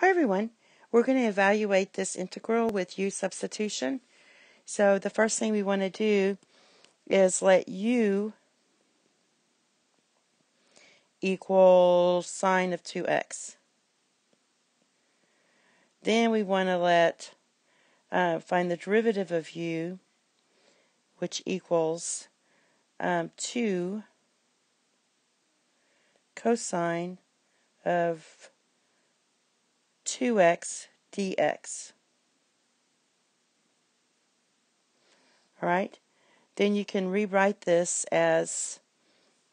Hi everyone. We're going to evaluate this integral with u substitution. So the first thing we want to do is let u equal sine of 2x. Then we want to let uh, find the derivative of u, which equals um, 2 cosine of 2x dx. All right? Then you can rewrite this as,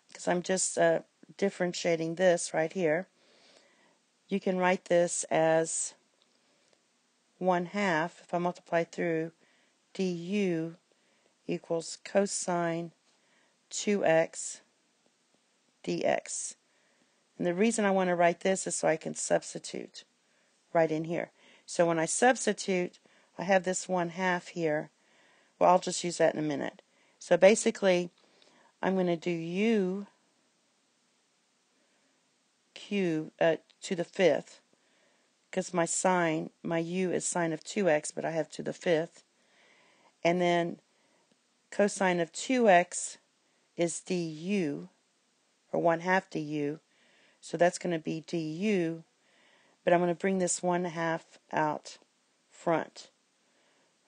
because I'm just uh, differentiating this right here, you can write this as 1 half, if I multiply through, du equals cosine 2x dx. And the reason I want to write this is so I can substitute right in here. So when I substitute, I have this 1 half here. Well, I'll just use that in a minute. So basically, I'm going to do u q uh, to the fifth because my sine, my u is sine of 2x, but I have to the fifth. And then cosine of 2x is du, or 1 half du. So that's going to be du but I'm going to bring this one half out front.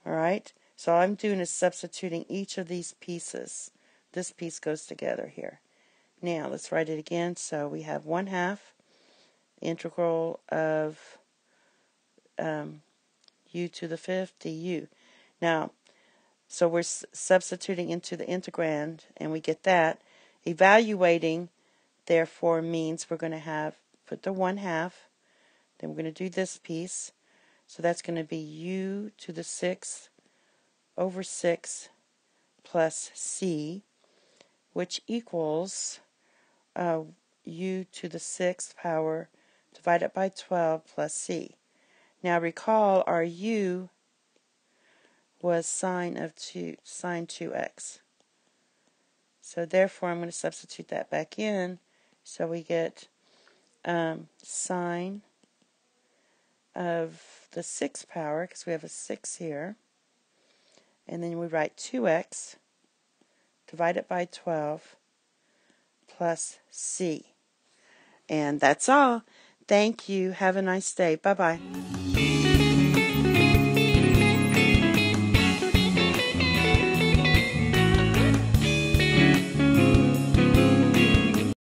All right, so all I'm doing is substituting each of these pieces. This piece goes together here. Now let's write it again. So we have one half integral of um, u to the fifth du. Now, so we're substituting into the integrand, and we get that. Evaluating, therefore, means we're going to have put the one half then we're going to do this piece. So that's going to be u to the 6th over 6 plus c, which equals uh, u to the 6th power divided by 12 plus c. Now recall our u was sine of 2 sine 2x. So therefore I'm going to substitute that back in. So we get um, sine of the 6th power, because we have a 6 here. And then we write 2x divided by 12 plus c. And that's all. Thank you. Have a nice day. Bye-bye.